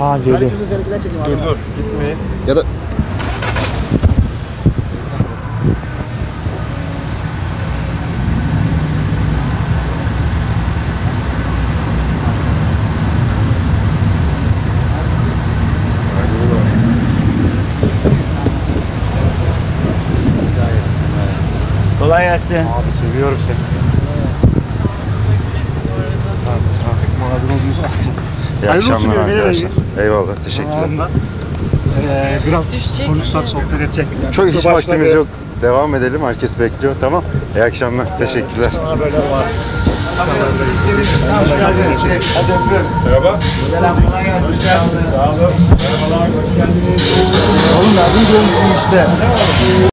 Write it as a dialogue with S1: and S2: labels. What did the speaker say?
S1: Aa geliyor.
S2: Dur dur gitmeyin.
S3: Ya da
S2: Kolay gelsin.
S1: Abi seviyorum seni. Abi, trafik mağdur oluyorsa.
S3: İyi
S1: Hayırlı
S3: akşamlar arkadaşlar. Eyvallah teşekkürler.
S1: Zamanında, Ee, biraz
S4: Düşeceksin.
S1: konuşsak, sohbet edecek.
S3: Çok hiç
S1: Başladı.
S3: vaktimiz yok. Devam edelim. Herkes bekliyor. Tamam. İyi akşamlar. Teşekkürler.
S1: Böyle var.
S2: Hoş geldiniz. Hadi öpüyorum. Merhaba. Selam. Kolay gelsin. Hoş geldiniz. Sağ olun. Merhabalar. Hoş geldiniz. Oğlum yardımcı olun işte.